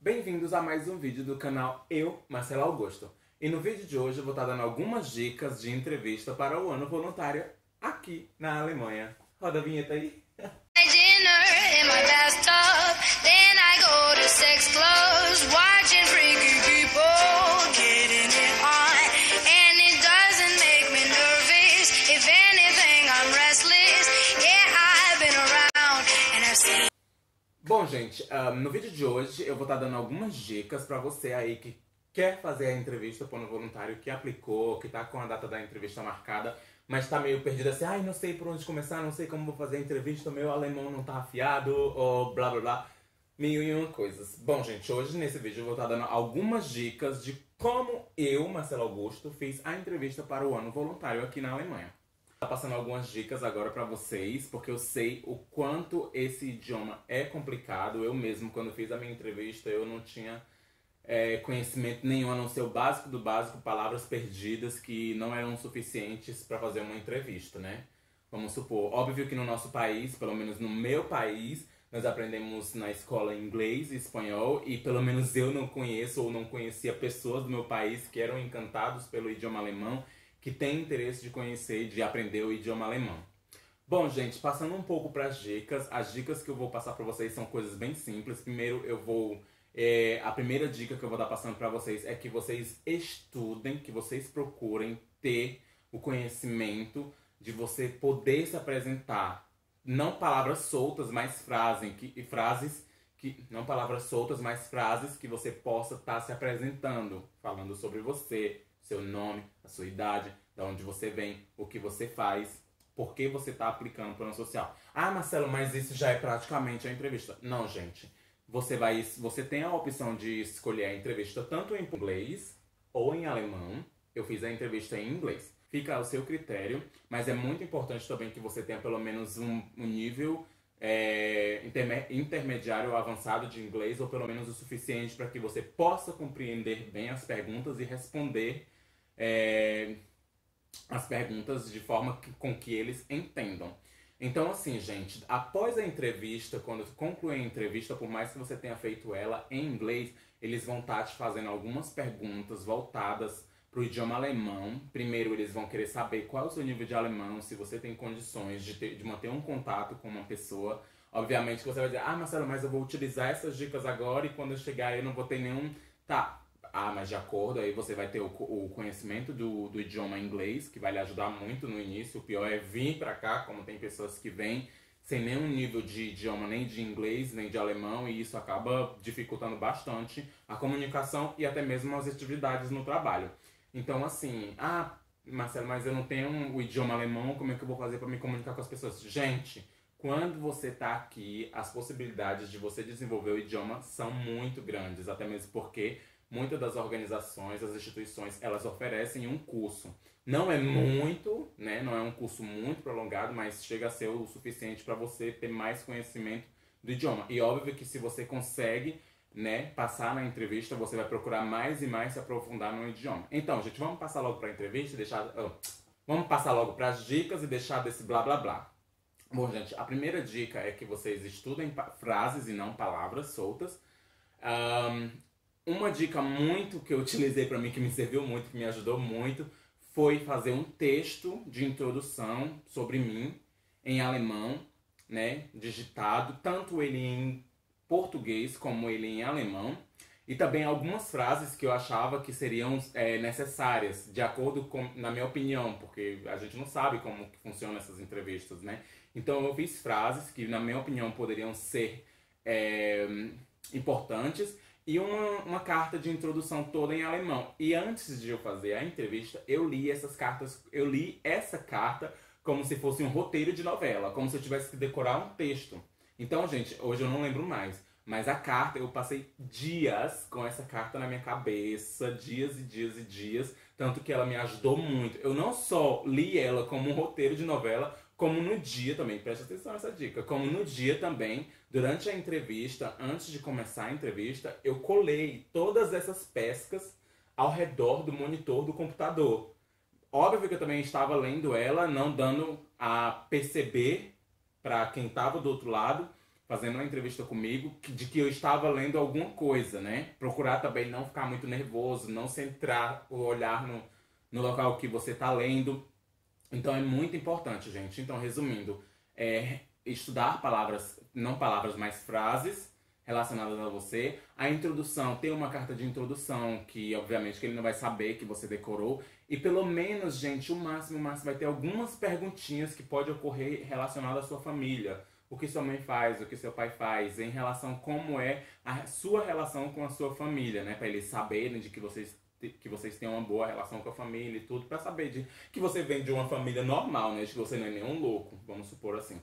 Bem-vindos a mais um vídeo do canal Eu, Marcelo Augusto. E no vídeo de hoje eu vou estar dando algumas dicas de entrevista para o ano voluntário aqui na Alemanha. Roda a vinheta aí. Bom, gente, ahn, no vídeo de hoje eu vou estar dando algumas dicas para você aí que quer fazer a entrevista para ano voluntário, que aplicou, que tá com a data da entrevista marcada, mas tá meio perdido assim, ai, não sei por onde começar, não sei como vou fazer a entrevista, meu alemão não tá afiado, ou blá blá blá. Mil e uma coisas. Bom, gente, hoje nesse vídeo eu vou estar dando algumas dicas de como eu, Marcelo Augusto, fiz a entrevista para o ano voluntário aqui na Alemanha. Tá passando algumas dicas agora pra vocês, porque eu sei o quanto esse idioma é complicado. Eu mesmo, quando fiz a minha entrevista, eu não tinha é, conhecimento nenhum, a não ser o básico do básico, palavras perdidas que não eram suficientes para fazer uma entrevista, né? Vamos supor, óbvio que no nosso país, pelo menos no meu país, nós aprendemos na escola inglês e espanhol e pelo menos eu não conheço ou não conhecia pessoas do meu país que eram encantados pelo idioma alemão, que têm interesse de conhecer e de aprender o idioma alemão. Bom, gente, passando um pouco para as dicas, as dicas que eu vou passar para vocês são coisas bem simples. Primeiro, eu vou é, a primeira dica que eu vou dar passando para vocês é que vocês estudem, que vocês procurem ter o conhecimento de você poder se apresentar. Não palavras soltas, mas frases que, e frases que. Não palavras soltas, mas frases que você possa estar se apresentando, falando sobre você, seu nome, a sua idade, de onde você vem, o que você faz, por que você está aplicando plano social. Ah, Marcelo, mas isso já é praticamente a entrevista. Não, gente. Você vai, você tem a opção de escolher a entrevista tanto em inglês ou em alemão. Eu fiz a entrevista em inglês. Fica ao seu critério, mas é muito importante também que você tenha pelo menos um, um nível é, interme- intermediário ou avançado de inglês, ou pelo menos o suficiente para que você possa compreender bem as perguntas e responder é, as perguntas de forma que- com que eles entendam. Então, assim, gente, após a entrevista, quando concluir a entrevista, por mais que você tenha feito ela em inglês, eles vão estar te fazendo algumas perguntas voltadas para o idioma alemão. Primeiro, eles vão querer saber qual é o seu nível de alemão, se você tem condições de, ter- de manter um contato com uma pessoa. Obviamente que você vai dizer, ah, Marcelo, mas eu vou utilizar essas dicas agora e quando eu chegar eu não vou ter nenhum. Tá, ah, mas de acordo, aí você vai ter o, o conhecimento do, do idioma inglês, que vai lhe ajudar muito no início. O pior é vir pra cá, como tem pessoas que vêm sem nenhum nível de idioma, nem de inglês, nem de alemão, e isso acaba dificultando bastante a comunicação e até mesmo as atividades no trabalho. Então, assim, ah, Marcelo, mas eu não tenho o idioma alemão, como é que eu vou fazer para me comunicar com as pessoas? Gente, quando você tá aqui, as possibilidades de você desenvolver o idioma são muito grandes, até mesmo porque muitas das organizações, as instituições, elas oferecem um curso. Não é muito, né? Não é um curso muito prolongado, mas chega a ser o suficiente para você ter mais conhecimento do idioma. E óbvio que se você consegue, né, passar na entrevista, você vai procurar mais e mais se aprofundar no idioma. Então, gente, vamos passar logo para a entrevista e deixar, ah, vamos passar logo para as dicas e deixar desse blá blá blá. Bom, gente, a primeira dica é que vocês estudem frases e não palavras soltas. Ahn, uma dica muito que eu utilizei para mim, que me serviu muito, que me ajudou muito, foi fazer um texto de introdução sobre mim em alemão, né, digitado, tanto ele em português como ele em alemão, e também algumas frases que eu achava que seriam é, necessárias, de acordo com, na minha opinião, porque a gente não sabe como que funcionam essas entrevistas, né? Então eu fiz frases que, na minha opinião, poderiam ser é, importantes e uma, uma carta de introdução toda em alemão. E antes de eu fazer a entrevista, eu li essas cartas, eu li essa carta como se fosse um roteiro de novela, como se eu tivesse que decorar um texto. Então, gente, hoje eu não lembro mais, mas a carta, eu passei dias com essa carta na minha cabeça, dias e dias e dias, tanto que ela me ajudou muito. Eu não só li ela como um roteiro de novela, como no dia também, preste atenção nessa dica, como no dia também, durante a entrevista, antes de começar a entrevista, eu colei todas essas pescas ao redor do monitor do computador. Óbvio que eu também estava lendo ela, não dando a perceber para quem estava do outro lado fazendo uma entrevista comigo de que eu estava lendo alguma coisa, né? Procurar também não ficar muito nervoso, não centrar o olhar no, no local que você está lendo. Então é muito importante, gente. Então, resumindo, é estudar palavras, não palavras, mas frases relacionadas a você. A introdução, tem uma carta de introdução que, obviamente, que ele não vai saber que você decorou. E pelo menos, gente, o máximo, o máximo vai ter algumas perguntinhas que pode ocorrer relacionadas à sua família. O que sua mãe faz, o que seu pai faz, em relação como é a sua relação com a sua família, né? Para eles saberem de que vocês que vocês têm uma boa relação com a família e tudo, para saber de que você vem de uma família normal, né? De que você não é nenhum louco, vamos supor assim.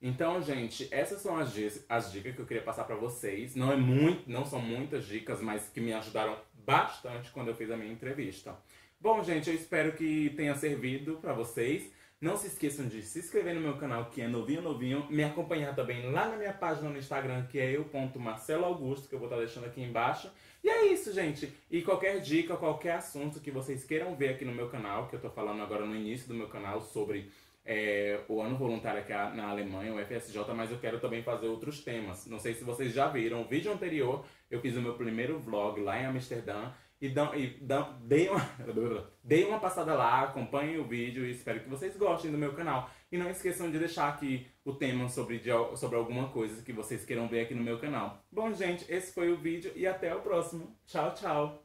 Então, gente, essas são as dicas, as dicas que eu queria passar pra vocês. Não é muito, não são muitas dicas, mas que me ajudaram bastante quando eu fiz a minha entrevista. Bom, gente, eu espero que tenha servido pra vocês. Não se esqueçam de se inscrever no meu canal, que é novinho novinho, me acompanhar também lá na minha página no Instagram, que é eu.marceloaugusto, que eu vou estar deixando aqui embaixo. E é isso, gente. E qualquer dica, qualquer assunto que vocês queiram ver aqui no meu canal, que eu tô falando agora no início do meu canal sobre é, o ano voluntário aqui na Alemanha, o FSJ, mas eu quero também fazer outros temas. Não sei se vocês já viram, o vídeo anterior eu fiz o meu primeiro vlog lá em Amsterdã e, dão, e dão, dei, uma, dei uma passada lá, acompanhem o vídeo e espero que vocês gostem do meu canal. E não esqueçam de deixar aqui o tema sobre, de, sobre alguma coisa que vocês queiram ver aqui no meu canal. Bom, gente, esse foi o vídeo e até o próximo. Tchau, tchau!